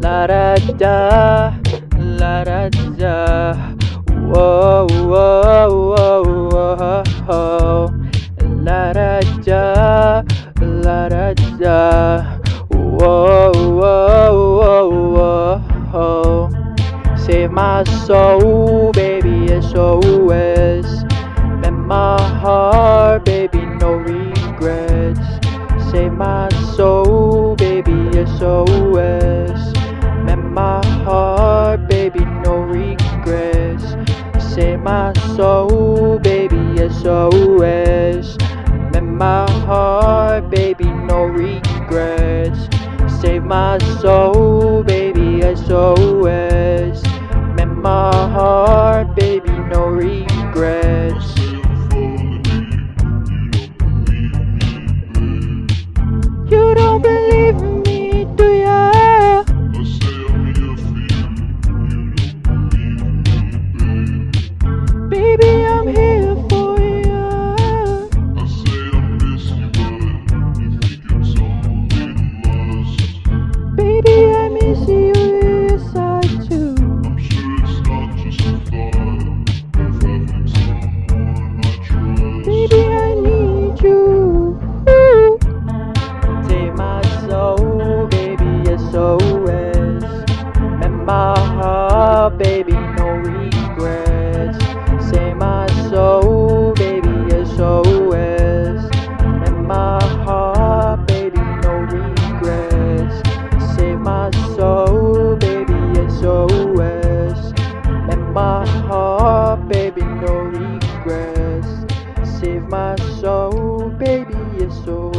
La da da, la da da. Whoa, whoa, whoa, whoa. La da da, la da da. Whoa, whoa, whoa, whoa. Save my soul, baby, SOS. Mend my heart, baby, no regrets. Save my soul, baby, SOS. Save my soul, baby, SOS. Mend my heart, baby, no regrets. Save my soul, baby, SOS. Mend my heart, baby, no regrets. my heart, baby, no regrets. Save my soul, baby, SOS. And my heart, baby, no regrets. Save my soul, baby, SOS. And my heart, baby, no regrets. Save my soul, baby, SOS.